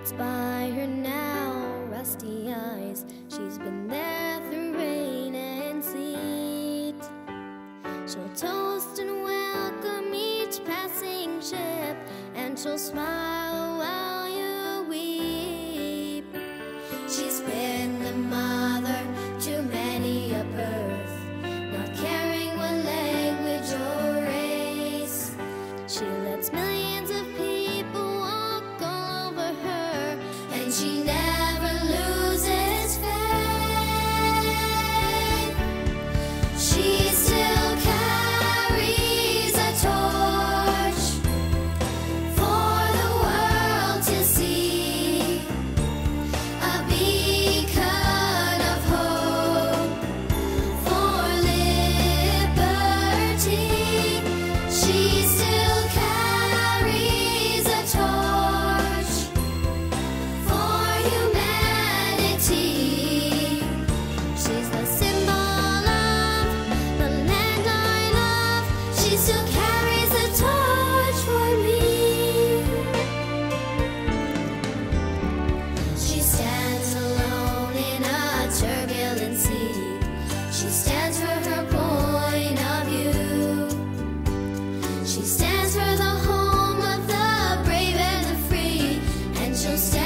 It's by her now, rusty eyes. She's been there through rain and sleet. She'll toast and welcome each passing ship, and she'll smile while you weep. She's been the mother to many a birth, not caring what language or race. She lets millions. just